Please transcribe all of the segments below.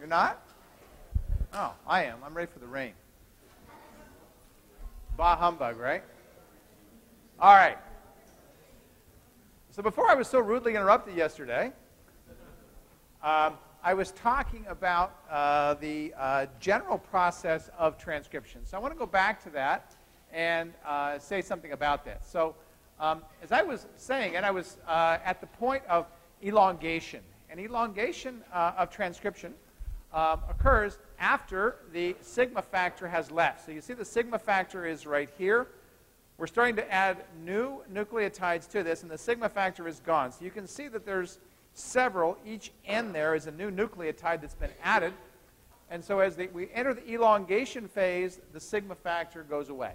You're not? Oh, I am. I'm ready for the rain. Bah humbug, right? All right. So before I was so rudely interrupted yesterday, um, I was talking about uh, the uh, general process of transcription. So I want to go back to that and uh, say something about that. So um, as I was saying, and I was uh, at the point of elongation. And elongation uh, of transcription um, occurs after the sigma factor has left. So you see the sigma factor is right here. We're starting to add new nucleotides to this, and the sigma factor is gone. So you can see that there's several. Each N there is a new nucleotide that's been added. And so as the, we enter the elongation phase, the sigma factor goes away.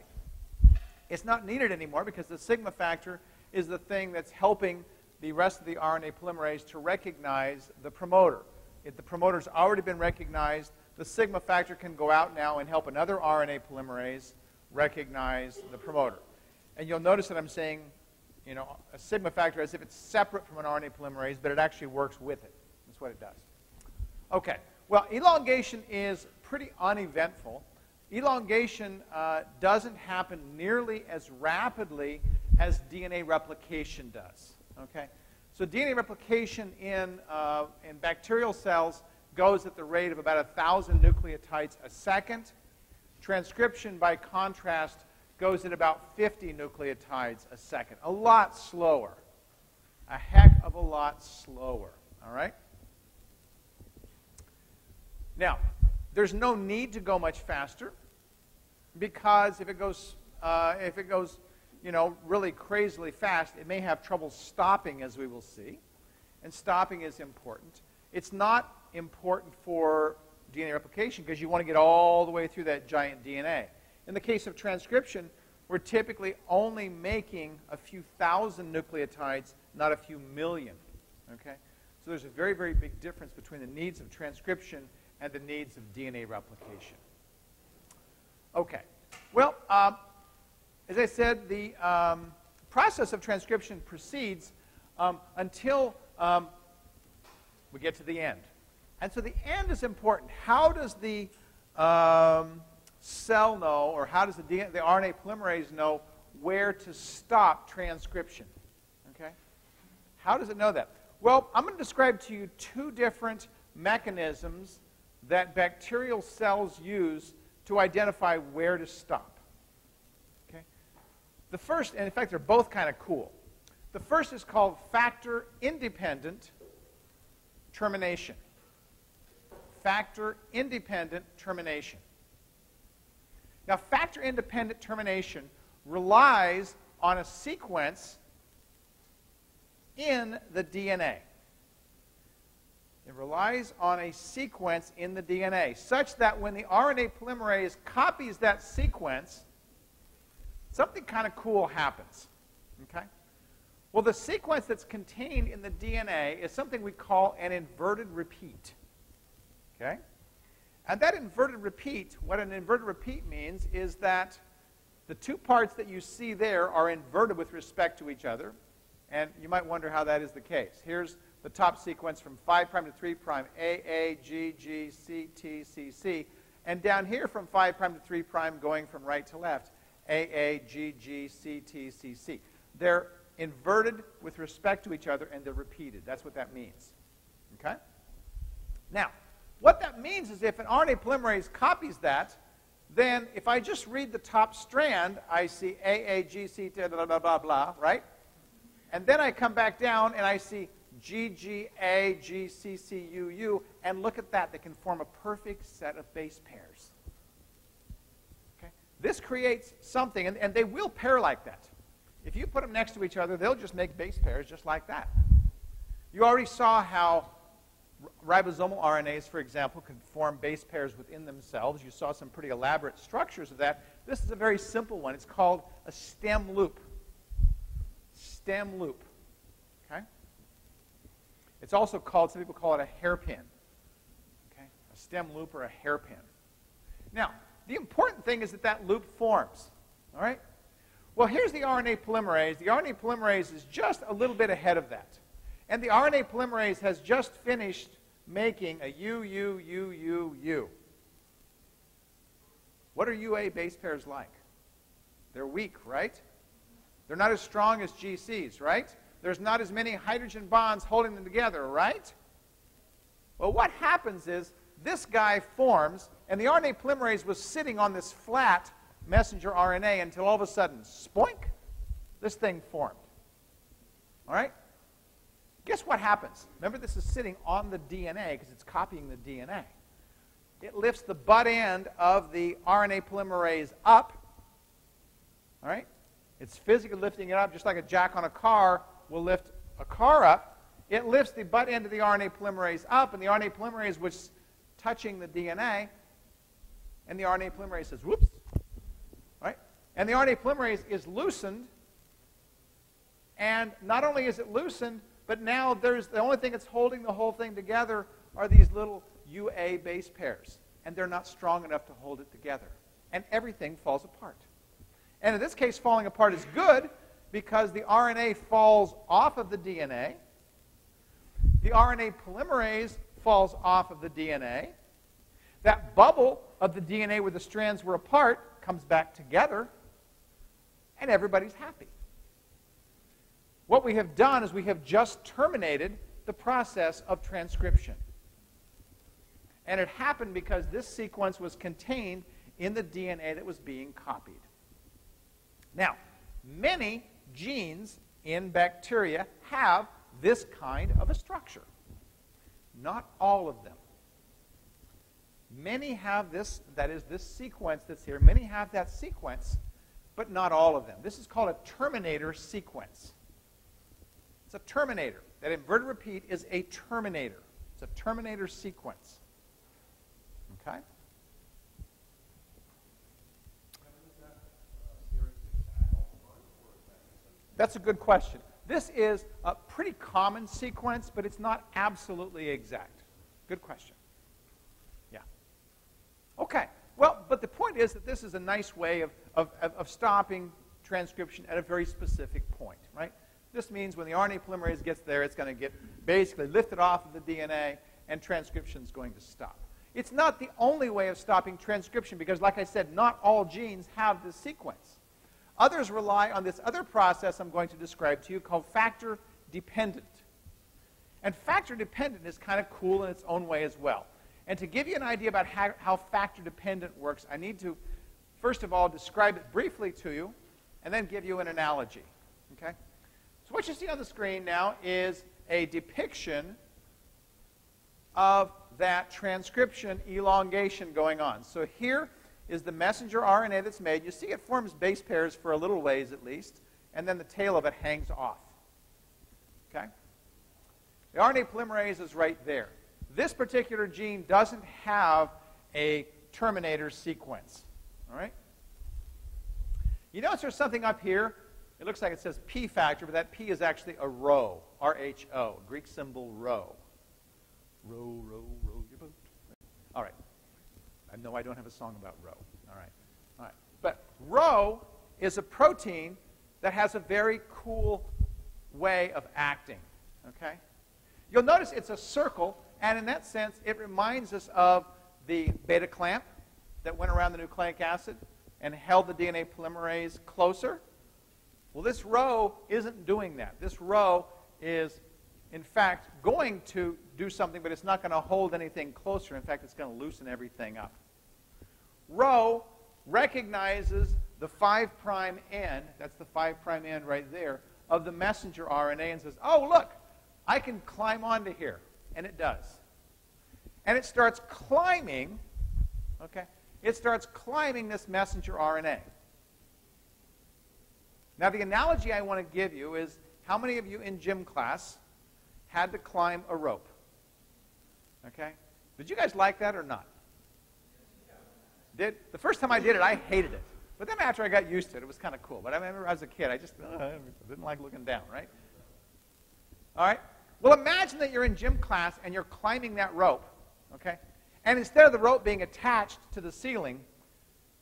It's not needed anymore because the sigma factor is the thing that's helping the rest of the RNA polymerase to recognize the promoter. If the promoter's already been recognized, the sigma factor can go out now and help another RNA polymerase recognize the promoter. And you'll notice that I'm saying, you know, a sigma factor as if it's separate from an RNA polymerase, but it actually works with it. That's what it does. Okay. Well, elongation is pretty uneventful. Elongation uh, doesn't happen nearly as rapidly as DNA replication does. Okay? So DNA replication in, uh, in bacterial cells goes at the rate of about 1,000 nucleotides a second. Transcription, by contrast, goes at about 50 nucleotides a second. A lot slower. A heck of a lot slower. All right? Now, there's no need to go much faster because if it goes, uh, if it goes you know, really crazily fast, it may have trouble stopping, as we will see. And stopping is important. It's not important for DNA replication because you want to get all the way through that giant DNA. In the case of transcription, we're typically only making a few thousand nucleotides, not a few million. Okay? So there's a very, very big difference between the needs of transcription and the needs of DNA replication. Okay. Well, uh, as I said, the um, process of transcription proceeds um, until um, we get to the end. And so the end is important. How does the um, cell know, or how does the, DNA, the RNA polymerase know where to stop transcription? Okay? How does it know that? Well, I'm going to describe to you two different mechanisms that bacterial cells use to identify where to stop. The first, and in fact, they're both kind of cool. The first is called factor independent termination. Factor independent termination. Now, factor independent termination relies on a sequence in the DNA. It relies on a sequence in the DNA such that when the RNA polymerase copies that sequence, something kind of cool happens. Okay? Well, the sequence that's contained in the DNA is something we call an inverted repeat. Okay? And that inverted repeat, what an inverted repeat means is that the two parts that you see there are inverted with respect to each other. And you might wonder how that is the case. Here's the top sequence from 5' to 3', AA, G, G, C, T, C, C. And down here from 5' to 3' going from right to left, AA, G, G, C, T, C, C. They're inverted with respect to each other and they're repeated. That's what that means. Okay? Now, what that means is if an RNA polymerase copies that, then if I just read the top strand, I see AA, G, C, T, blah, blah, blah, blah, right? And then I come back down and I see GGA, GCCUU, and look at that. They can form a perfect set of base pairs. This creates something, and, and they will pair like that. If you put them next to each other, they'll just make base pairs just like that. You already saw how ribosomal RNAs, for example, can form base pairs within themselves. You saw some pretty elaborate structures of that. This is a very simple one. It's called a stem loop. Stem loop. Okay? It's also called, some people call it a hairpin. Okay? A stem loop or a hairpin. Now, the important thing is that that loop forms. All right? Well, here's the RNA polymerase. The RNA polymerase is just a little bit ahead of that. And the RNA polymerase has just finished making a U, U, U, U, U. What are UA base pairs like? They're weak, right? They're not as strong as GCs, right? There's not as many hydrogen bonds holding them together, right? Well, what happens is this guy forms, and the RNA polymerase was sitting on this flat messenger RNA until all of a sudden, spoink, this thing formed. All right? Guess what happens? Remember, this is sitting on the DNA because it's copying the DNA. It lifts the butt end of the RNA polymerase up. All right? It's physically lifting it up just like a jack on a car will lift a car up. It lifts the butt end of the RNA polymerase up, and the RNA polymerase was touching the DNA, and the RNA polymerase says, whoops. Right? And the RNA polymerase is loosened, and not only is it loosened, but now there's the only thing that's holding the whole thing together are these little UA base pairs, and they're not strong enough to hold it together. And everything falls apart. And in this case, falling apart is good because the RNA falls off of the DNA. The RNA polymerase falls off of the DNA. That bubble of the DNA where the strands were apart comes back together, and everybody's happy. What we have done is we have just terminated the process of transcription. And it happened because this sequence was contained in the DNA that was being copied. Now, many genes in bacteria have this kind of a structure. Not all of them. Many have this, that is, this sequence that's here. Many have that sequence, but not all of them. This is called a terminator sequence. It's a terminator. That inverted repeat is a terminator. It's a terminator sequence. Okay? That's a good question. This is a pretty common sequence, but it's not absolutely exact. Good question. Okay. Well, but the point is that this is a nice way of, of, of stopping transcription at a very specific point, right? This means when the RNA polymerase gets there, it's going to get basically lifted off of the DNA, and transcription is going to stop. It's not the only way of stopping transcription because, like I said, not all genes have this sequence. Others rely on this other process I'm going to describe to you called factor dependent. And factor dependent is kind of cool in its own way as well. And to give you an idea about how, how factor dependent works, I need to, first of all, describe it briefly to you and then give you an analogy. Okay? So what you see on the screen now is a depiction of that transcription elongation going on. So here is the messenger RNA that's made. You see it forms base pairs for a little ways at least, and then the tail of it hangs off. Okay? The RNA polymerase is right there. This particular gene doesn't have a terminator sequence. All right? You notice there's something up here. It looks like it says P factor, but that P is actually a rho, R-H-O, Greek symbol rho. Row, row, row your boat. All right. I know I don't have a song about rho. All right. All right. But rho is a protein that has a very cool way of acting. Okay? You'll notice it's a circle, and in that sense, it reminds us of the beta clamp that went around the nucleic acid and held the DNA polymerase closer. Well, this rho isn't doing that. This rho is, in fact, going to do something, but it's not going to hold anything closer. In fact, it's going to loosen everything up. Rho recognizes the 5' end, that's the 5' end right there, of the messenger RNA and says, oh, look, I can climb onto here. And it does. And it starts climbing, okay? It starts climbing this messenger RNA. Now, the analogy I want to give you is how many of you in gym class had to climb a rope? Okay? Did you guys like that or not? Did the first time I did it, I hated it. But then after I got used to it, it was kind of cool. But I remember as a kid, I just uh, didn't like looking down, right? All right? Well, imagine that you're in gym class and you're climbing that rope, okay? And instead of the rope being attached to the ceiling,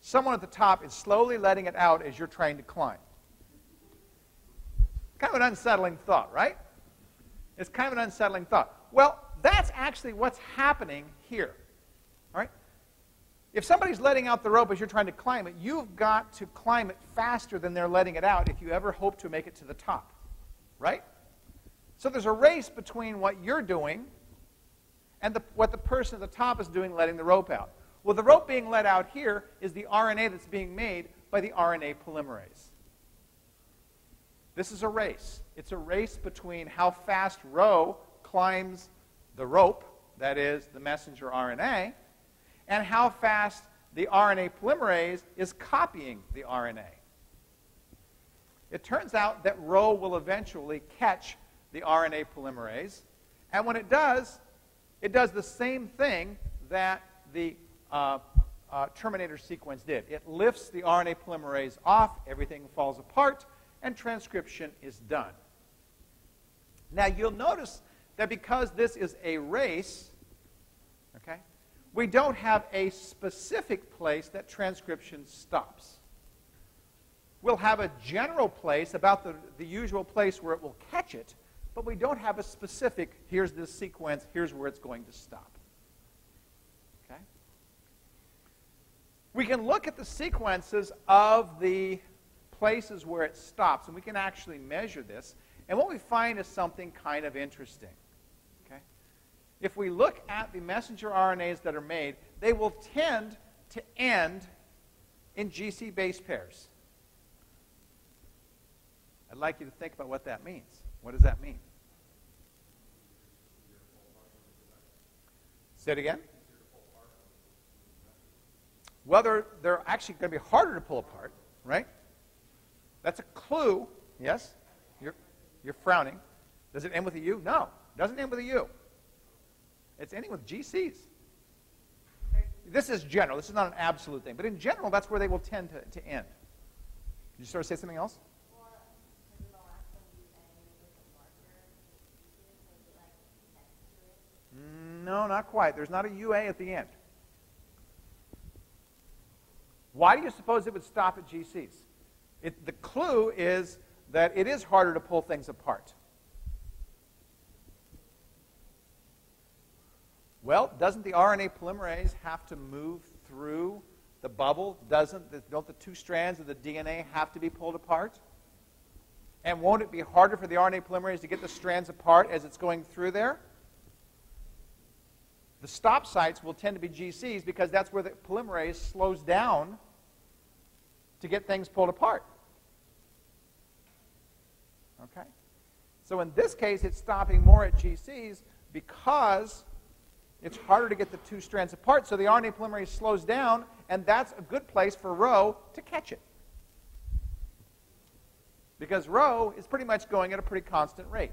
someone at the top is slowly letting it out as you're trying to climb. Kind of an unsettling thought, right? It's kind of an unsettling thought. Well, that's actually what's happening here. All right? If somebody's letting out the rope as you're trying to climb it, you've got to climb it faster than they're letting it out if you ever hope to make it to the top. Right? So there's a race between what you're doing and the, what the person at the top is doing letting the rope out. Well, the rope being let out here is the RNA that's being made by the RNA polymerase. This is a race. It's a race between how fast Rho climbs the rope, that is, the messenger RNA, and how fast the RNA polymerase is copying the RNA. It turns out that Rho will eventually catch the RNA polymerase, and when it does, it does the same thing that the uh, uh, terminator sequence did. It lifts the RNA polymerase off, everything falls apart, and transcription is done. Now, you'll notice that because this is a race, okay, we don't have a specific place that transcription stops. We'll have a general place about the, the usual place where it will catch it, but we don't have a specific, here's this sequence, here's where it's going to stop. Okay? We can look at the sequences of the places where it stops, and we can actually measure this. And what we find is something kind of interesting. Okay? If we look at the messenger RNAs that are made, they will tend to end in GC base pairs. I'd like you to think about what that means. What does that mean? Say it again. Whether they're, actually going to be harder to pull apart, right? That's a clue. Yes? You're, you're frowning. Does it end with a U? No. It doesn't end with a U. It's ending with GCs. This is general. This is not an absolute thing. But in general, that's where they will tend to, to end. Did you sort of say something else? No, not quite. There's not a UA at the end. Why do you suppose it would stop at GCs? It, the clue is that it is harder to pull things apart. Well, doesn't the RNA polymerase have to move through the bubble? Doesn't the, don't the two strands of the DNA have to be pulled apart? And won't it be harder for the RNA polymerase to get the strands apart as it's going through there? The stop sites will tend to be GCs because that's where the polymerase slows down to get things pulled apart. Okay? So in this case, it's stopping more at GCs because it's harder to get the two strands apart. So the RNA polymerase slows down, and that's a good place for Rho to catch it. Because Rho is pretty much going at a pretty constant rate.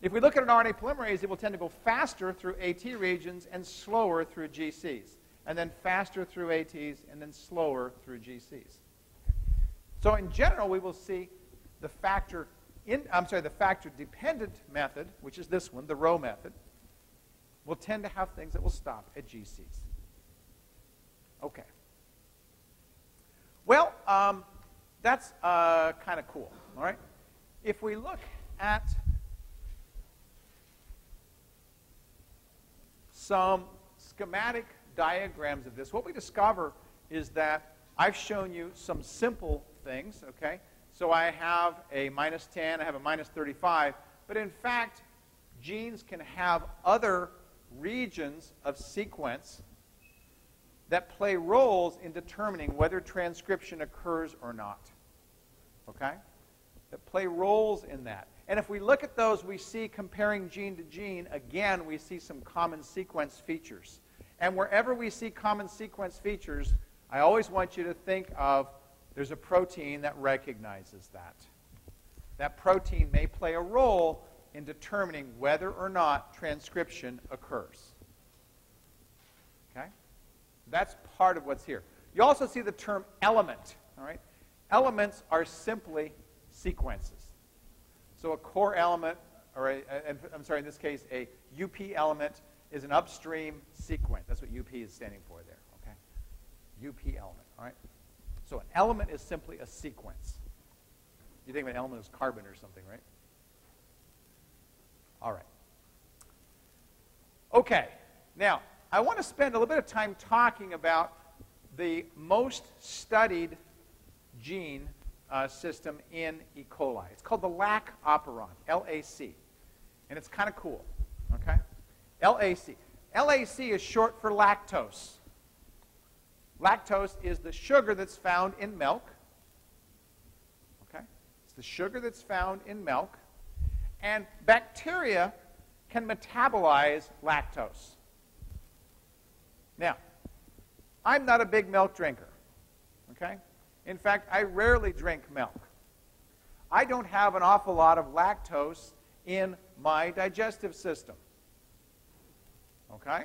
If we look at an RNA polymerase, it will tend to go faster through AT regions and slower through GCs, and then faster through ATs and then slower through GCs. So in general, we will see the factor in, I'm sorry, the factor dependent method, which is this one, the rho method, will tend to have things that will stop at GCs. Okay. Well, um, that's uh, kind of cool, all right? If we look at some schematic diagrams of this, what we discover is that I've shown you some simple things, okay? So I have a minus 10, I have a minus 35, but in fact, genes can have other regions of sequence that play roles in determining whether transcription occurs or not. Okay? That play roles in that. And if we look at those, we see comparing gene to gene, again, we see some common sequence features. And wherever we see common sequence features, I always want you to think of there's a protein that recognizes that. That protein may play a role in determining whether or not transcription occurs. Okay? That's part of what's here. You also see the term element. All right? Elements are simply sequences. So a core element, or a, a, I'm sorry, in this case, a UP element is an upstream sequence. That's what UP is standing for there, okay? UP element, all right? So an element is simply a sequence. You think of an element as carbon or something, right? All right. Okay, now I want to spend a little bit of time talking about the most studied gene uh, system in E. coli. It's called the LAC operon, L-A-C, and it's kind of cool. Okay, LAC. LAC is short for lactose. Lactose is the sugar that's found in milk. Okay? It's the sugar that's found in milk. And bacteria can metabolize lactose. Now, I'm not a big milk drinker. Okay? In fact, I rarely drink milk. I don't have an awful lot of lactose in my digestive system. Okay?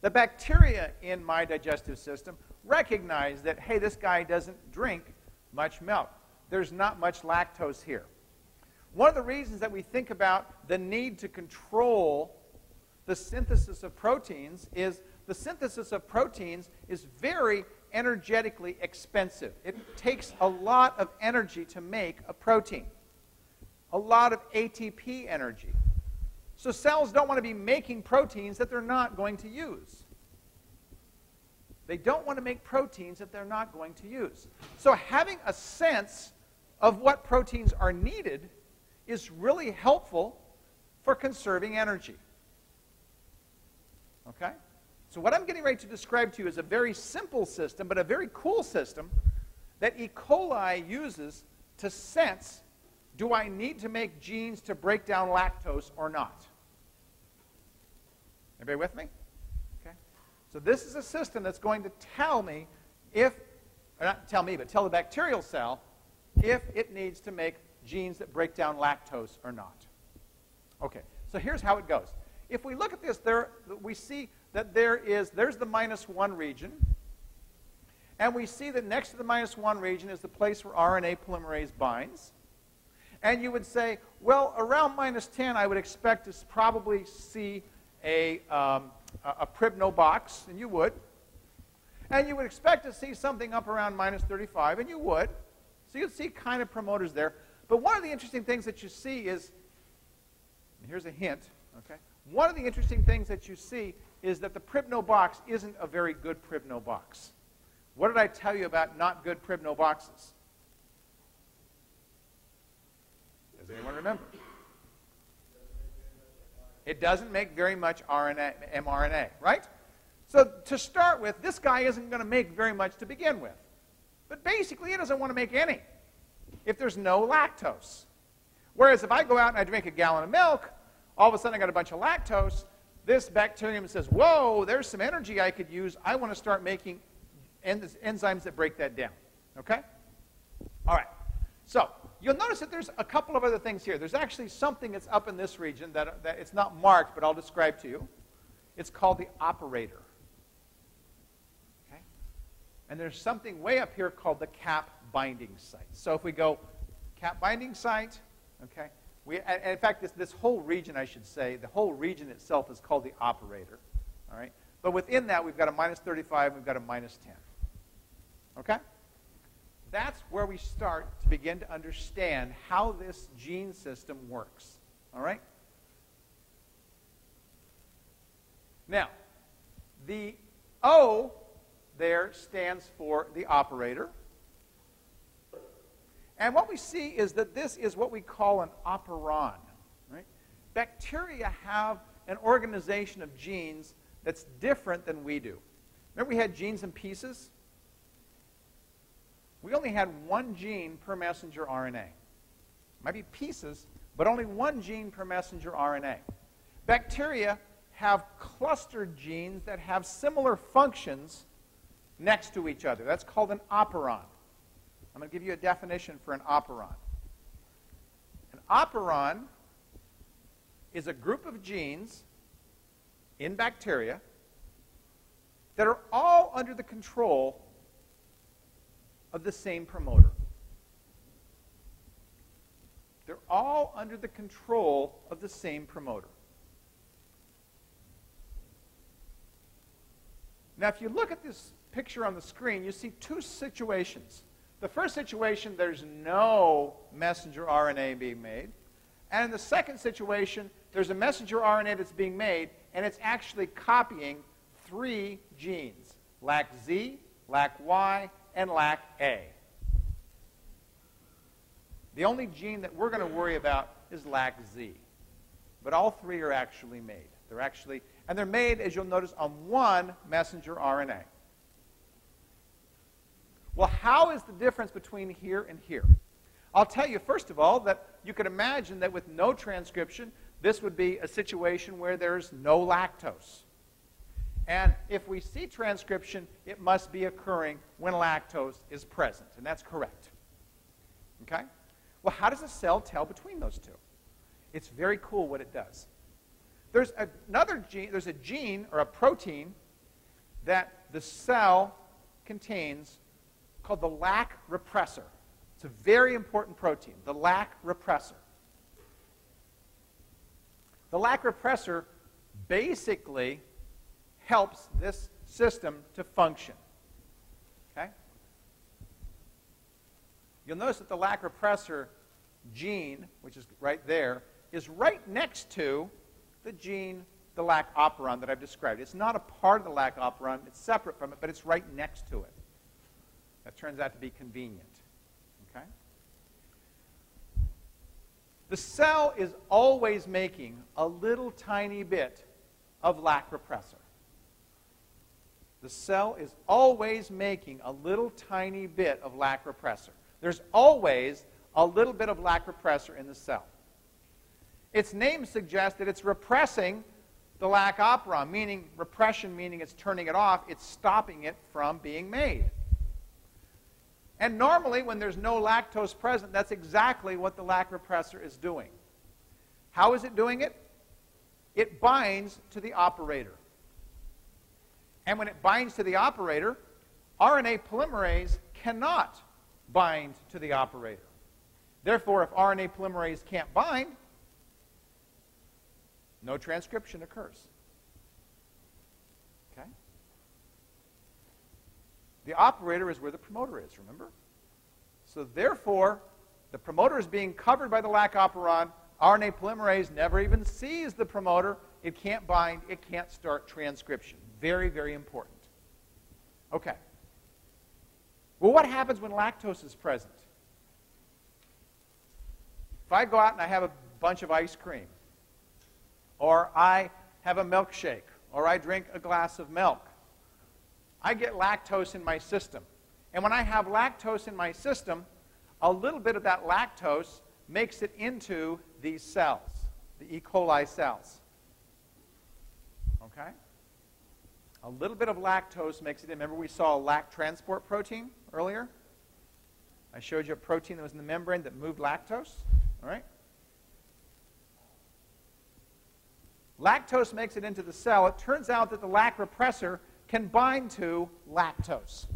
The bacteria in my digestive system recognize that, hey, this guy doesn't drink much milk. There's not much lactose here. One of the reasons that we think about the need to control the synthesis of proteins is the synthesis of proteins is very energetically expensive. It takes a lot of energy to make a protein, a lot of ATP energy. So cells don't want to be making proteins that they're not going to use. They don't want to make proteins that they're not going to use. So having a sense of what proteins are needed is really helpful for conserving energy. Okay? So what I'm getting ready to describe to you is a very simple system, but a very cool system that E. coli uses to sense do I need to make genes to break down lactose or not? Everybody with me? Okay. So this is a system that's going to tell me if, or not tell me, but tell the bacterial cell if it needs to make genes that break down lactose or not. Okay, so here's how it goes. If we look at this, there we see that there is, there's the minus one region, and we see that next to the minus one region is the place where RNA polymerase binds. And you would say, well, around minus 10, I would expect to probably see a, um, a, Pribnow box, and you would. And you would expect to see something up around minus 35, and you would. So you'd see kind of promoters there. But one of the interesting things that you see is, here's a hint, okay? One of the interesting things that you see is that the Pribnow box isn't a very good Pribnow box. What did I tell you about not good Pribnow boxes? Does anyone remember? It doesn't make very much RNA, mRNA, right? So to start with, this guy isn't going to make very much to begin with. But basically, he doesn't want to make any if there's no lactose. Whereas if I go out and I drink a gallon of milk, all of a sudden I got a bunch of lactose. This bacterium says, whoa, there's some energy I could use. I want to start making enzymes that break that down. Okay? All right. So You'll notice that there's a couple of other things here. There's actually something that's up in this region that, that it's not marked, but I'll describe to you. It's called the operator. Okay? And there's something way up here called the cap binding site. So if we go cap binding site, okay, we, and in fact, this, this whole region, I should say, the whole region itself is called the operator. All right? But within that, we've got a minus 35, we've got a minus 10. Okay? that's where we start to begin to understand how this gene system works. All right? Now, the O there stands for the operator. And what we see is that this is what we call an operon. Right? Bacteria have an organization of genes that's different than we do. Remember we had genes in pieces? we only had one gene per messenger RNA. Might be pieces, but only one gene per messenger RNA. Bacteria have clustered genes that have similar functions next to each other. That's called an operon. I'm going to give you a definition for an operon. An operon is a group of genes in bacteria that are all under the control of the same promoter. They're all under the control of the same promoter. Now, if you look at this picture on the screen, you see two situations. The first situation, there's no messenger RNA being made. And in the second situation, there's a messenger RNA that's being made, and it's actually copying three genes, LAC-Z, LAC-Y, and LAC-A. The only gene that we're going to worry about is LAC-Z. But all three are actually made. They're actually, and they're made, as you'll notice, on one messenger RNA. Well, how is the difference between here and here? I'll tell you, first of all, that you could imagine that with no transcription, this would be a situation where there's no lactose. And if we see transcription, it must be occurring when lactose is present, and that's correct. Okay? Well, how does a cell tell between those two? It's very cool what it does. There's another gene, there's a gene or a protein that the cell contains called the LAC repressor. It's a very important protein, the LAC repressor. The LAC repressor basically helps this system to function. Okay? You'll notice that the LAC repressor gene, which is right there, is right next to the gene, the lac operon that I've described. It's not a part of the lac operon, it's separate from it, but it's right next to it. That turns out to be convenient. Okay? The cell is always making a little tiny bit of lac repressor. The cell is always making a little tiny bit of lac repressor. There's always a little bit of lac repressor in the cell. Its name suggests that it's repressing the lac operon, meaning repression, meaning it's turning it off, it's stopping it from being made. And normally, when there's no lactose present, that's exactly what the lac repressor is doing. How is it doing it? It binds to the operator. And when it binds to the operator, RNA polymerase cannot bind to the operator. Therefore, if RNA polymerase can't bind, no transcription occurs. Okay? The operator is where the promoter is, remember? So therefore, the promoter is being covered by the lac operon. RNA polymerase never even sees the promoter. It can't bind. It can't start transcription. Very, very important. Okay. Well, what happens when lactose is present? If I go out and I have a bunch of ice cream, or I have a milkshake, or I drink a glass of milk. I get lactose in my system. And when I have lactose in my system, a little bit of that lactose makes it into these cells, the E. coli cells. Okay? A little bit of lactose makes it in. Remember we saw a lac transport protein earlier? I showed you a protein that was in the membrane that moved lactose. All right? Lactose makes it into the cell. It turns out that the lac repressor can bind to lactose.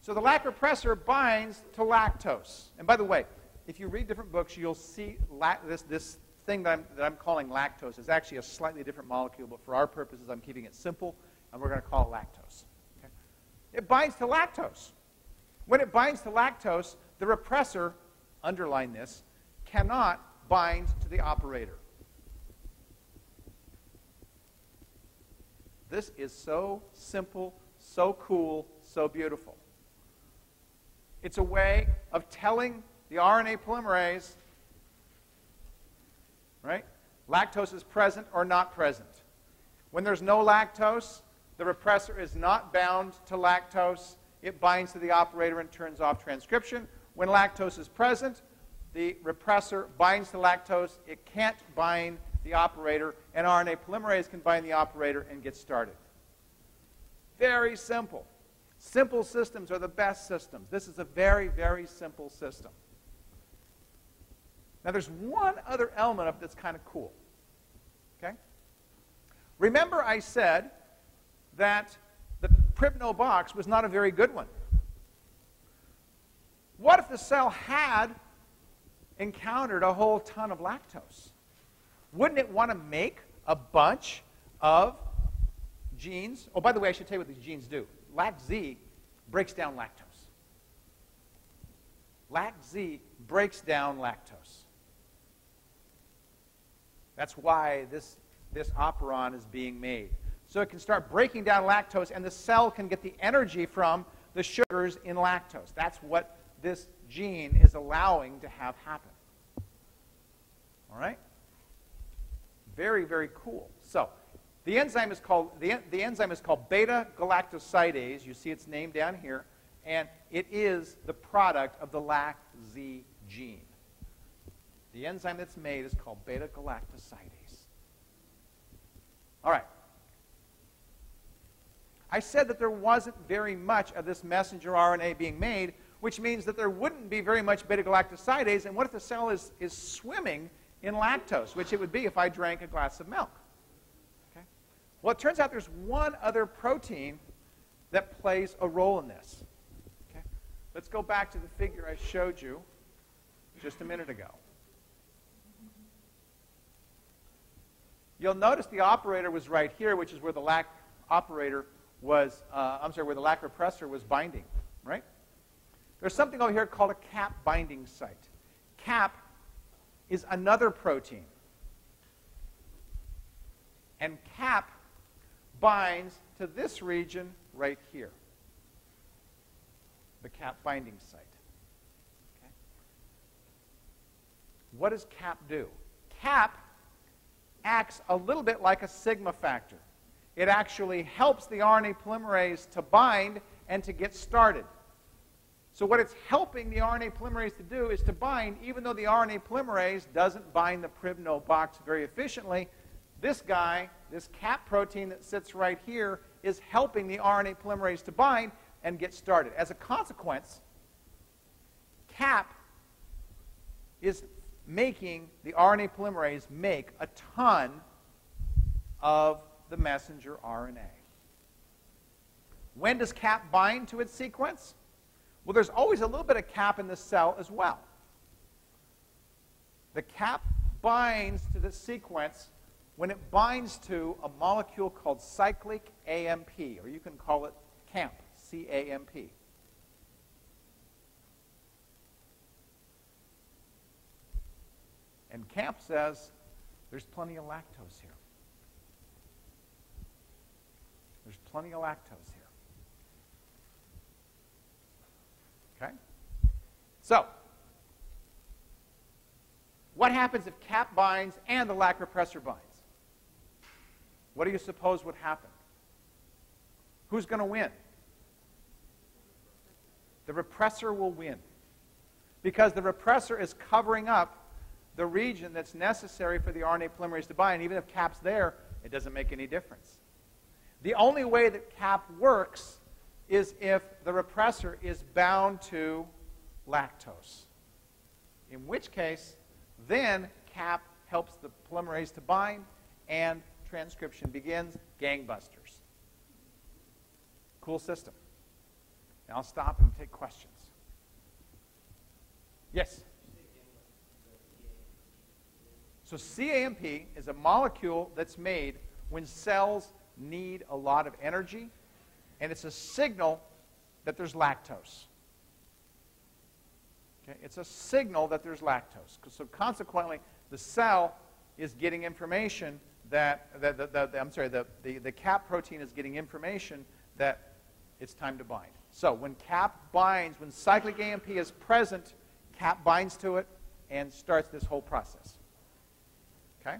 So the lac repressor binds to lactose. And by the way, if you read different books, you'll see this, this thing that I'm, that I'm calling lactose is actually a slightly different molecule, but for our purposes, I'm keeping it simple, and we're going to call it lactose. Okay? It binds to lactose. When it binds to lactose, the repressor, underline this, cannot bind to the operator. This is so simple, so cool, so beautiful. It's a way of telling the RNA polymerase, right? Lactose is present or not present. When there's no lactose, the repressor is not bound to lactose. It binds to the operator and turns off transcription. When lactose is present, the repressor binds to lactose. It can't bind the operator, and RNA polymerase can bind the operator and get started. Very simple. Simple systems are the best systems. This is a very, very simple system. Now, there's one other element of that's kind of cool. Okay? Remember, I said that the Pribnow box was not a very good one. What if the cell had encountered a whole ton of lactose? Wouldn't it want to make a bunch of genes? Oh, by the way, I should tell you what these genes do. LAC-Z breaks down lactose. LAC-Z breaks down lactose. That's why this, this operon is being made. So it can start breaking down lactose, and the cell can get the energy from the sugars in lactose. That's what this gene is allowing to have happen. All right? Very, very cool. So the enzyme is called, the, the enzyme is called beta galactosidase. You see its name down here. And it is the product of the LAC-Z gene. The enzyme that's made is called beta galactosidase. All right. I said that there wasn't very much of this messenger RNA being made, which means that there wouldn't be very much beta galactosidase. And what if the cell is, is swimming in lactose, which it would be if I drank a glass of milk? Okay? Well, it turns out there's one other protein that plays a role in this. Okay? Let's go back to the figure I showed you just a minute ago. You'll notice the operator was right here, which is where the lac operator was, uh, I'm sorry, where the lac repressor was binding, right? There's something over here called a cap binding site. Cap is another protein. And cap binds to this region right here, the cap binding site. Okay. What does cap do? Cap acts a little bit like a sigma factor. It actually helps the RNA polymerase to bind and to get started. So what it's helping the RNA polymerase to do is to bind, even though the RNA polymerase doesn't bind the Pribnow box very efficiently, this guy, this cap protein that sits right here, is helping the RNA polymerase to bind and get started. As a consequence, cap is making the RNA polymerase make a ton of the messenger RNA. When does cap bind to its sequence? Well, there's always a little bit of cap in the cell as well. The cap binds to the sequence when it binds to a molecule called cyclic AMP, or you can call it CAMP, C-A-M-P. And CAMP says there's plenty of lactose here. There's plenty of lactose here. Okay? So, what happens if CAP binds and the lac repressor binds? What do you suppose would happen? Who's going to win? The repressor will win. Because the repressor is covering up the region that's necessary for the RNA polymerase to bind. Even if CAP's there, it doesn't make any difference. The only way that CAP works is if the repressor is bound to lactose. In which case, then CAP helps the polymerase to bind and transcription begins. Gangbusters. Cool system. Now I'll stop and take questions. Yes? So CAMP is a molecule that's made when cells need a lot of energy, and it's a signal that there's lactose. Okay? It's a signal that there's lactose. So consequently, the cell is getting information that, that the, the, the, I'm sorry, the, the, the cap protein is getting information that it's time to bind. So when cap binds, when cyclic AMP is present, cap binds to it and starts this whole process. Okay?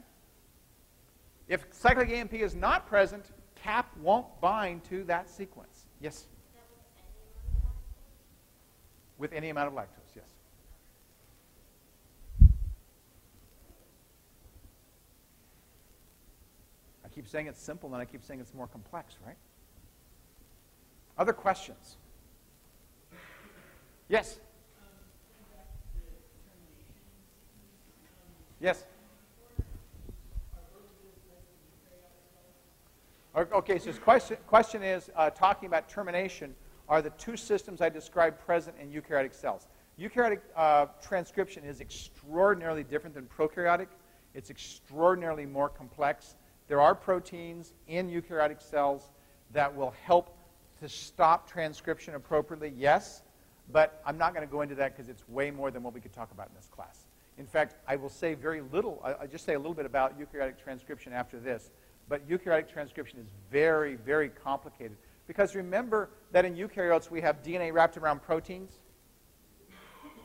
If cyclic AMP is not present, cap won't bind to that sequence. Yes? With any amount of lactose, yes. I keep saying it's simple, and I keep saying it's more complex, right? Other questions? Yes? Yes? Okay, so his question, question is uh, talking about termination. Are the two systems I described present in eukaryotic cells? Eukaryotic uh, transcription is extraordinarily different than prokaryotic. It's extraordinarily more complex. There are proteins in eukaryotic cells that will help to stop transcription appropriately, yes, but I'm not going to go into that because it's way more than what we could talk about in this class. In fact, I will say very little, I, will just say a little bit about eukaryotic transcription after this. But eukaryotic transcription is very, very complicated. Because remember that in eukaryotes we have DNA wrapped around proteins.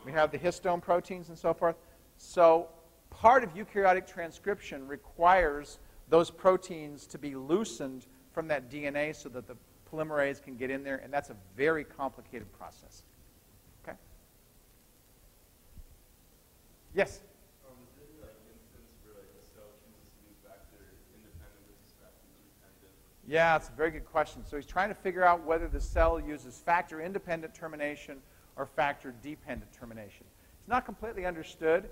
We have the histone proteins and so forth. So part of eukaryotic transcription requires those proteins to be loosened from that DNA so that the polymerase can get in there, and that's a very complicated process. Okay? Yes? Um, there like where like a cell chooses to use factor independent versus factor dependent? Yeah, it's a very good question. So he's trying to figure out whether the cell uses factor independent termination or factor dependent termination. It's not completely understood,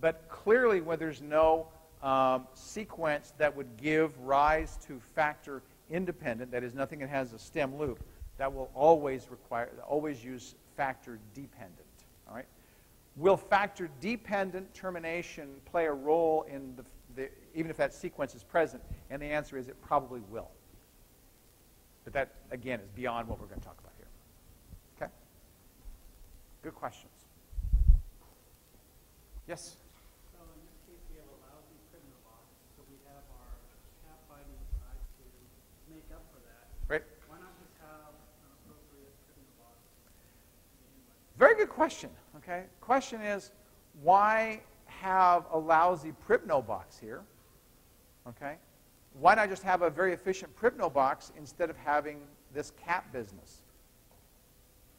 but clearly when there's no um, sequence that would give rise to factor independent, that is, nothing that has a stem loop, that will always require, always use factor dependent. All right? Will factor dependent termination play a role in the, the, even if that sequence is present? And the answer is it probably will. But that, again, is beyond what we're going to talk about here. Okay? Good questions. Yes? Very good question. Okay. Question is, why have a lousy Pribnow box here? Okay. Why not just have a very efficient Pribnow box instead of having this cap business?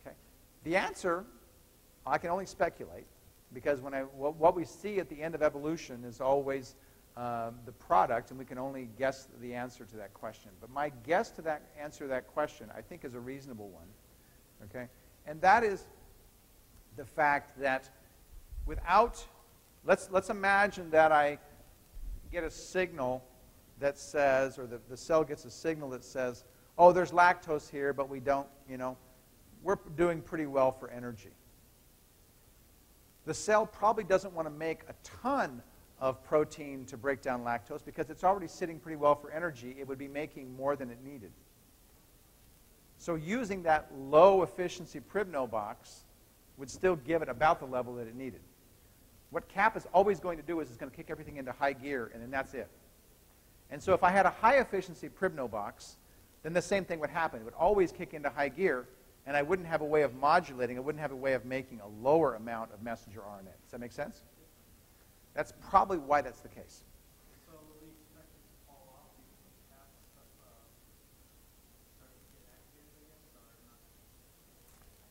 Okay. The answer, I can only speculate, because when I, what we see at the end of evolution is always um, the product, and we can only guess the answer to that question. But my guess to that answer to that question, I think, is a reasonable one. Okay, and that is the fact that without, let's, let's imagine that I get a signal that says, or the, the cell gets a signal that says, oh, there's lactose here, but we don't, you know, we're doing pretty well for energy. The cell probably doesn't want to make a ton of protein to break down lactose because it's already sitting pretty well for energy. It would be making more than it needed. So using that low efficiency Pribnow box would still give it about the level that it needed. What CAP is always going to do is it's going to kick everything into high gear, and then that's it. And so if I had a high efficiency Pribnow box, then the same thing would happen. It would always kick into high gear, and I wouldn't have a way of modulating, I wouldn't have a way of making a lower amount of messenger RNA. Does that make sense? That's probably why that's the case.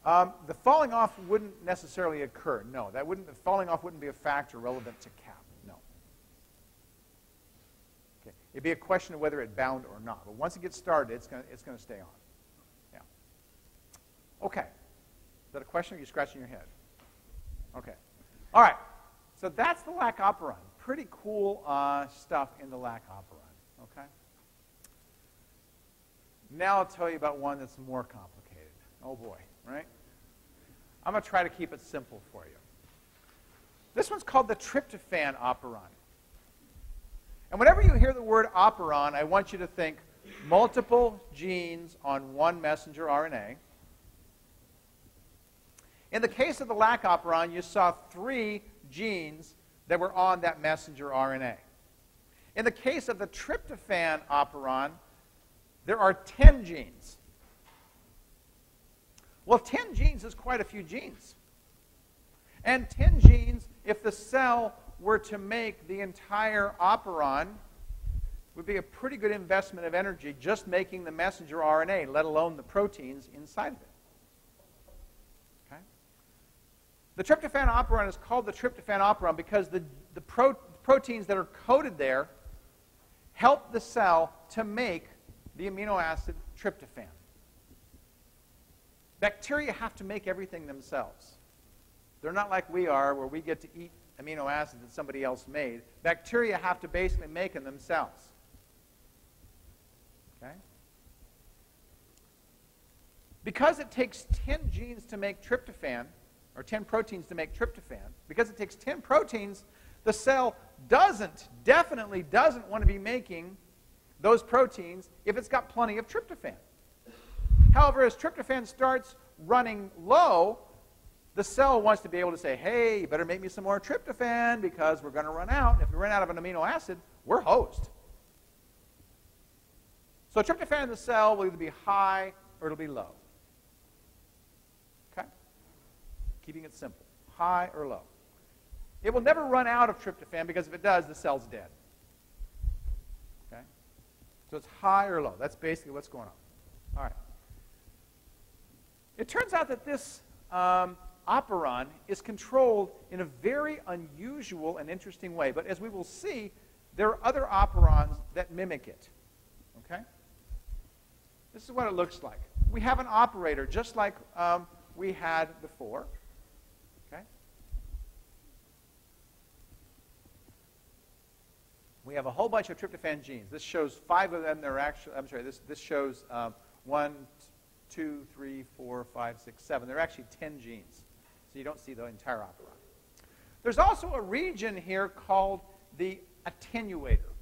Um, the falling off wouldn't necessarily occur. No, that wouldn't. Falling off wouldn't be a factor relevant to cap. No. Okay. It'd be a question of whether it bound or not. But once it gets started, it's going it's to stay on. Yeah. Okay. Is that a question? Or are you scratching your head? Okay. All right. So that's the lac operon. Pretty cool uh, stuff in the lac operon. Okay. Now I'll tell you about one that's more complicated. Oh boy, right? I'm going to try to keep it simple for you. This one's called the tryptophan operon. And whenever you hear the word operon, I want you to think multiple genes on one messenger RNA. In the case of the lac operon, you saw three genes that were on that messenger RNA. In the case of the tryptophan operon, there are 10 genes. Well, 10 genes is quite a few genes. And 10 genes, if the cell were to make the entire operon, would be a pretty good investment of energy just making the messenger RNA, let alone the proteins inside of it. Okay? The tryptophan operon is called the tryptophan operon because the, the pro proteins that are coded there help the cell to make the amino acid tryptophan. Bacteria have to make everything themselves. They're not like we are, where we get to eat amino acids that somebody else made. Bacteria have to basically make them themselves. Okay? Because it takes 10 genes to make tryptophan, or 10 proteins to make tryptophan, because it takes 10 proteins, the cell doesn't, definitely doesn't want to be making those proteins if it's got plenty of tryptophan. However, as tryptophan starts running low, the cell wants to be able to say, hey, you better make me some more tryptophan because we're going to run out. If we run out of an amino acid, we're hosed. So tryptophan in the cell will either be high or it'll be low. Okay? Keeping it simple. High or low. It will never run out of tryptophan because if it does, the cell's dead. Okay? So it's high or low. That's basically what's going on. All right. It turns out that this um, operon is controlled in a very unusual and interesting way. But as we will see, there are other operons that mimic it. Okay? This is what it looks like. We have an operator just like um, we had before. Okay? We have a whole bunch of tryptophan genes. This shows five of them. They're actually, I'm sorry, this, this shows um, one, two, three, four, five, six, seven. There are actually 10 genes. So you don't see the entire operon. There's also a region here called the attenuator.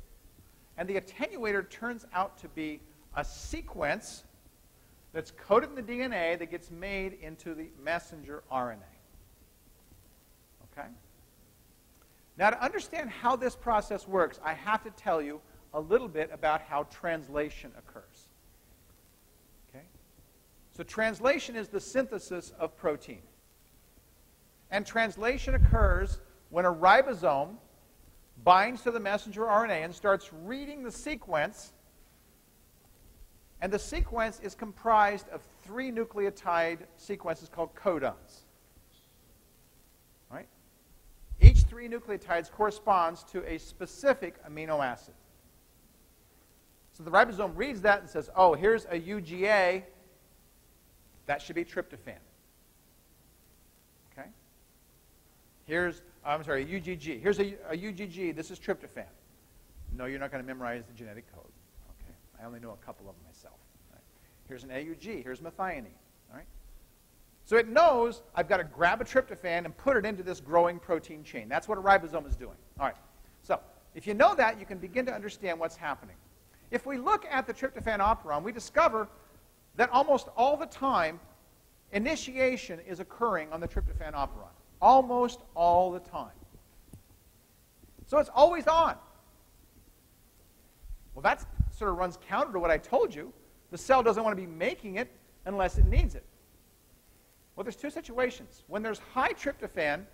And the attenuator turns out to be a sequence that's coded in the DNA that gets made into the messenger RNA. Okay? Now, to understand how this process works, I have to tell you a little bit about how translation occurs. So, translation is the synthesis of protein. And translation occurs when a ribosome binds to the messenger RNA and starts reading the sequence. And the sequence is comprised of three nucleotide sequences called codons. Right? Each three nucleotides corresponds to a specific amino acid. So the ribosome reads that and says, oh, here's a UGA. That should be tryptophan. Okay? Here's, I'm sorry, UGG. Here's a, a UGG. This is tryptophan. No, you're not going to memorize the genetic code. Okay. I only know a couple of them myself. Right. Here's an AUG. Here's methionine. All right. So it knows I've got to grab a tryptophan and put it into this growing protein chain. That's what a ribosome is doing. All right. So if you know that, you can begin to understand what's happening. If we look at the tryptophan operon, we discover that almost all the time, initiation is occurring on the tryptophan operon almost all the time. So it's always on. Well, that sort of runs counter to what I told you. The cell doesn't want to be making it unless it needs it. Well, there's two situations. When there's high tryptophan,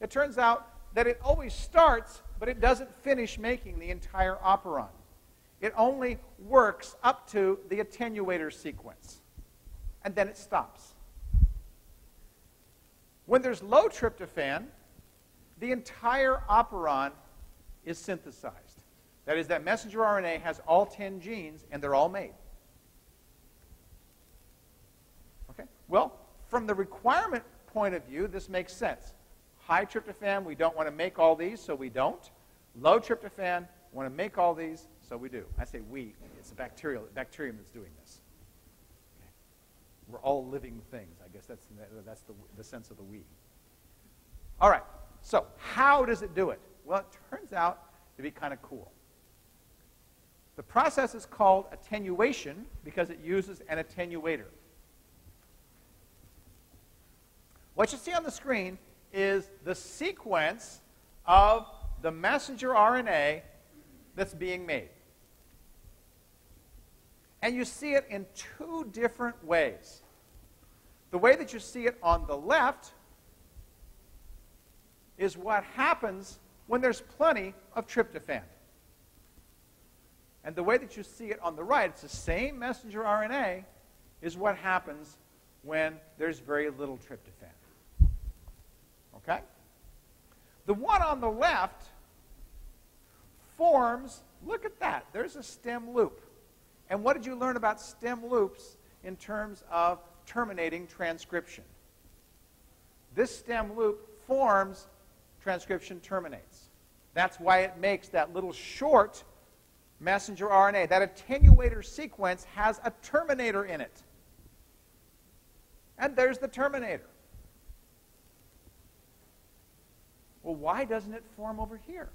it turns out that it always starts, but it doesn't finish making the entire operon. It only works up to the attenuator sequence, and then it stops. When there's low tryptophan, the entire operon is synthesized. That is, that messenger RNA has all 10 genes, and they're all made. Okay? Well, from the requirement point of view, this makes sense. High tryptophan, we don't want to make all these, so we don't. Low tryptophan, want to make all these, so we do. I say we, it's a bacterial, bacterium that's doing this. We're all living things. I guess that's, that's the, the sense of the we. All right, so how does it do it? Well, it turns out to be kind of cool. The process is called attenuation because it uses an attenuator. What you see on the screen is the sequence of the messenger RNA that's being made. And you see it in two different ways. The way that you see it on the left is what happens when there's plenty of tryptophan. And the way that you see it on the right, it's the same messenger RNA, is what happens when there's very little tryptophan. Okay? The one on the left forms, look at that, there's a stem loop. And what did you learn about stem loops in terms of terminating transcription? This stem loop forms, transcription terminates. That's why it makes that little short messenger RNA. That attenuator sequence has a terminator in it. And there's the terminator. Well, why doesn't it form over here?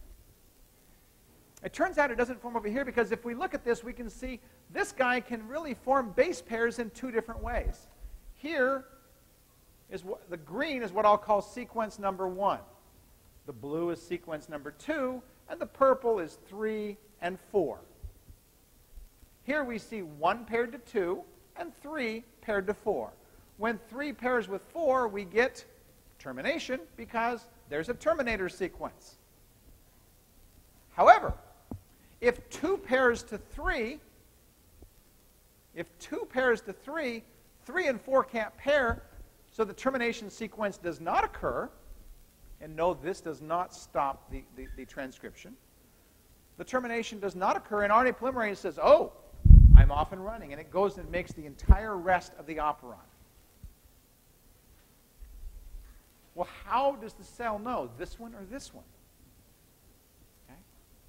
It turns out it doesn't form over here because if we look at this, we can see this guy can really form base pairs in two different ways. Here is what, the green is what I'll call sequence number one. The blue is sequence number two, and the purple is three and four. Here we see one paired to two and three paired to four. When three pairs with four, we get termination because there's a terminator sequence. However, if two pairs to three, if two pairs to three, three and four can't pair, so the termination sequence does not occur. And no, this does not stop the, the, the transcription. The termination does not occur, and RNA polymerase says, oh, I'm off and running. And it goes and makes the entire rest of the operon. Well, how does the cell know this one or this one? Okay?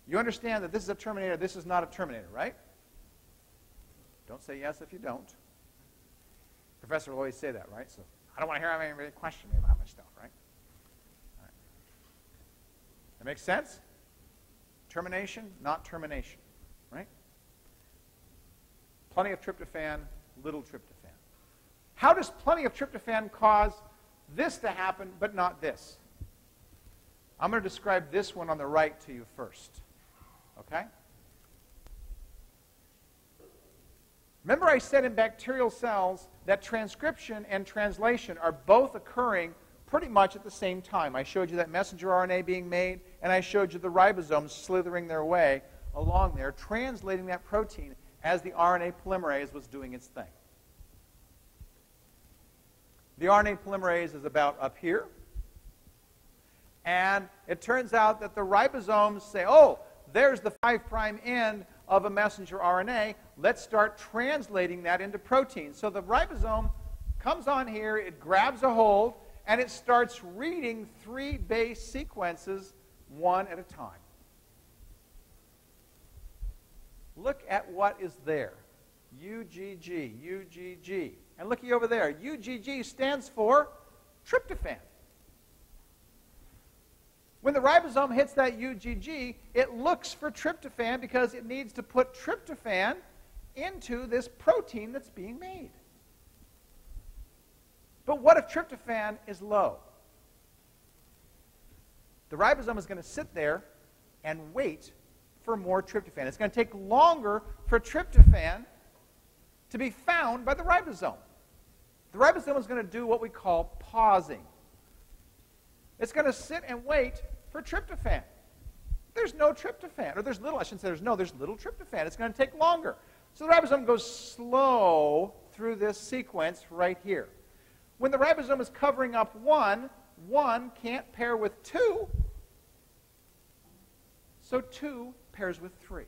You understand that this is a terminator, this is not a terminator, right? Don't say yes if you don't. Professor will always say that, right? So I don't want to hear anybody question me about my stuff, right? right? That makes sense? Termination, not termination, right? Plenty of tryptophan, little tryptophan. How does plenty of tryptophan cause this to happen, but not this? I'm going to describe this one on the right to you first. Okay? Remember, I said in bacterial cells that transcription and translation are both occurring pretty much at the same time. I showed you that messenger RNA being made, and I showed you the ribosomes slithering their way along there, translating that protein as the RNA polymerase was doing its thing. The RNA polymerase is about up here. And it turns out that the ribosomes say, oh, there's the 5' end of a messenger RNA. Let's start translating that into protein. So the ribosome comes on here, it grabs a hold, and it starts reading three base sequences one at a time. Look at what is there. UGG, UGG. And looky over there. UGG stands for tryptophan. When the ribosome hits that UGG, it looks for tryptophan because it needs to put tryptophan into this protein that's being made. But what if tryptophan is low? The ribosome is going to sit there and wait for more tryptophan. It's going to take longer for tryptophan to be found by the ribosome. The ribosome is going to do what we call pausing. It's going to sit and wait for tryptophan. There's no tryptophan, or there's little, I shouldn't say there's no, there's little tryptophan. It's going to take longer. So the ribosome goes slow through this sequence right here. When the ribosome is covering up one, one can't pair with two, so two pairs with three.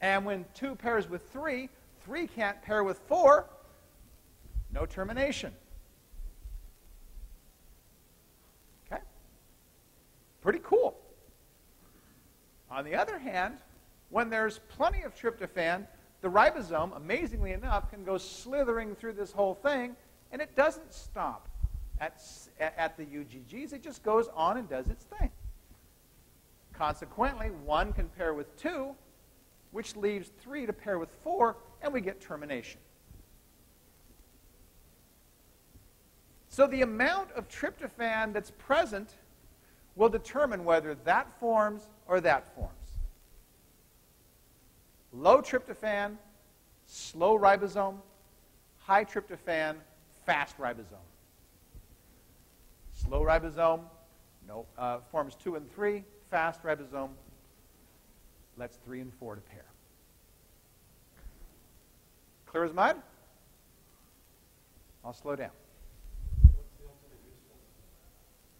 And when two pairs with three, three can't pair with four, no termination. Okay? Pretty cool. On the other hand, when there's plenty of tryptophan, the ribosome, amazingly enough, can go slithering through this whole thing, and it doesn't stop at, at the UGGs. It just goes on and does its thing. Consequently, one can pair with two, which leaves three to pair with four, and we get termination. So the amount of tryptophan that's present will determine whether that forms or that forms. Low tryptophan, slow ribosome, high tryptophan, fast ribosome. Slow ribosome no, uh, forms 2 and 3. Fast ribosome lets 3 and 4 to pair. Clear as mud? I'll slow down.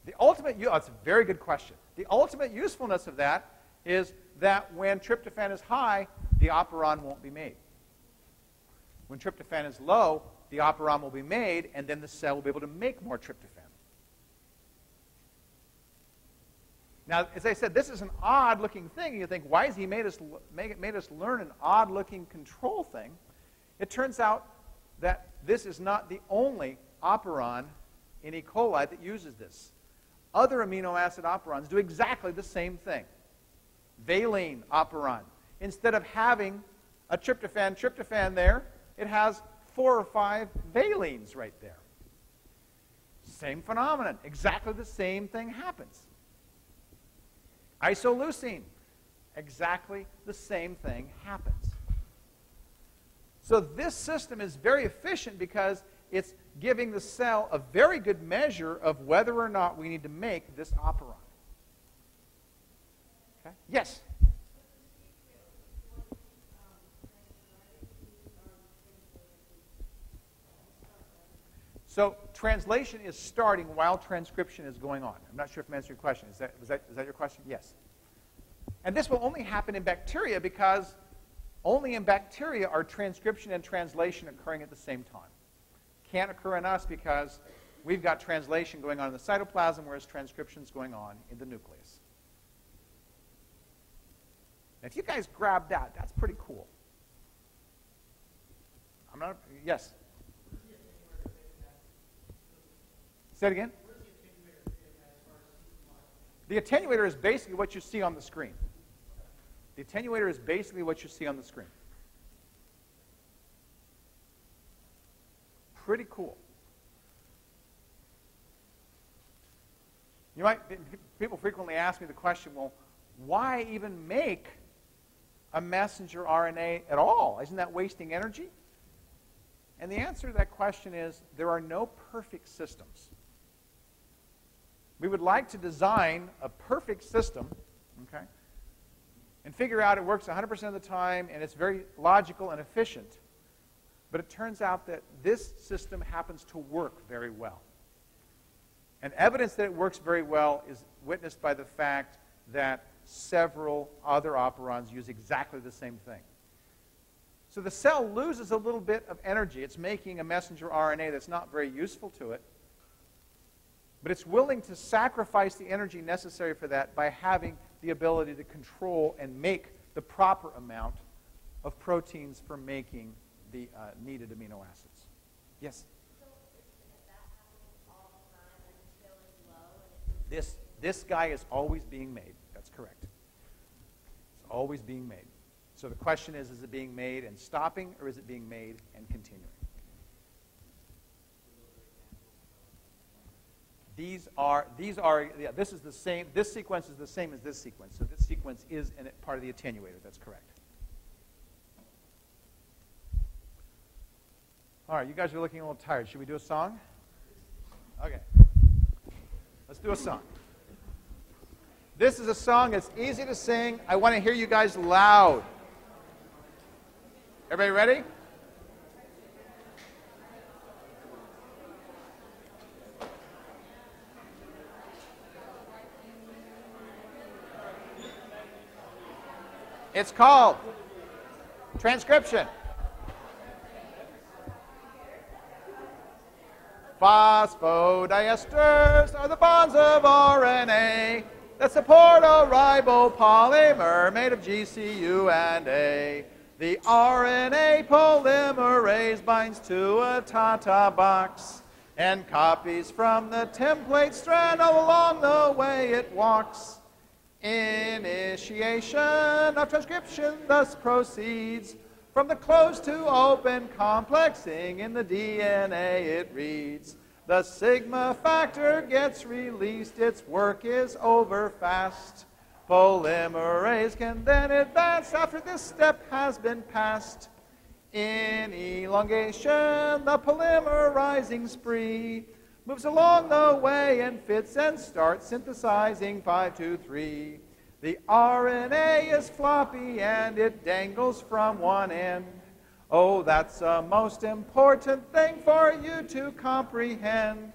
The ultimate, oh, it's a very good question. The ultimate usefulness of that is that when tryptophan is high, the operon won't be made. When tryptophan is low, the operon will be made, and then the cell will be able to make more tryptophan. Now, as I said, this is an odd-looking thing. You think, why has he made us, make, made us learn an odd-looking control thing? It turns out that this is not the only operon in E. coli that uses this. Other amino acid operons do exactly the same thing. Valine operon. Instead of having a tryptophan tryptophan there, it has four or five valines right there. Same phenomenon. Exactly the same thing happens. Isoleucine. Exactly the same thing happens. So this system is very efficient because it's giving the cell a very good measure of whether or not we need to make this operon. Okay? Yes? So translation is starting while transcription is going on. I'm not sure if I'm answering your question. Is that, was that, is that your question? Yes. And this will only happen in bacteria because only in bacteria are transcription and translation occurring at the same time. Can't occur in us because we've got translation going on in the cytoplasm, whereas transcription is going on in the nucleus. Now, if you guys grab that, that's pretty cool. I'm not, yes? Say it again. The attenuator is basically what you see on the screen. The attenuator is basically what you see on the screen. Pretty cool. You might, people frequently ask me the question, well, why even make a messenger RNA at all? Isn't that wasting energy? And the answer to that question is there are no perfect systems. We would like to design a perfect system, okay, and figure out it works 100% of the time and it's very logical and efficient. But it turns out that this system happens to work very well. And evidence that it works very well is witnessed by the fact that several other operons use exactly the same thing. So the cell loses a little bit of energy. It's making a messenger RNA that's not very useful to it. But it's willing to sacrifice the energy necessary for that by having the ability to control and make the proper amount of proteins for making the uh, needed amino acids. Yes? This, this guy is always being made. That's correct. It's always being made. So the question is, is it being made and stopping, or is it being made and continuing? These are, these are, yeah, this is the same, this sequence is the same as this sequence. So this sequence is in part of the attenuator. That's correct. All right, you guys are looking a little tired. Should we do a song? Okay. Let's do a song. This is a song that's easy to sing. I want to hear you guys loud. Everybody ready? It's called transcription. Phosphodiesters are the bonds of RNA that support a ribopolymer made of GCU and A. The RNA polymerase binds to a Tata box and copies from the template strand all along the way it walks. Initiation of transcription thus proceeds from the closed to open complexing in the DNA it reads. The sigma factor gets released, its work is over fast. Polymerase can then advance after this step has been passed. In elongation, the polymerizing spree moves along the way and fits and starts synthesizing 523. The RNA is floppy and it dangles from one end. Oh, that's a most important thing for you to comprehend.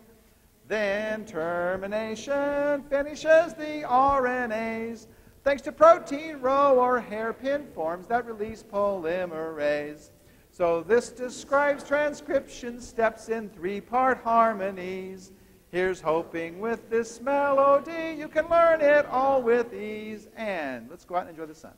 Then termination finishes the RNAs thanks to protein rho or hairpin forms that release polymerase. So this describes transcription steps in three-part harmonies. Here's hoping with this melody you can learn it all with ease. And let's go out and enjoy the sun.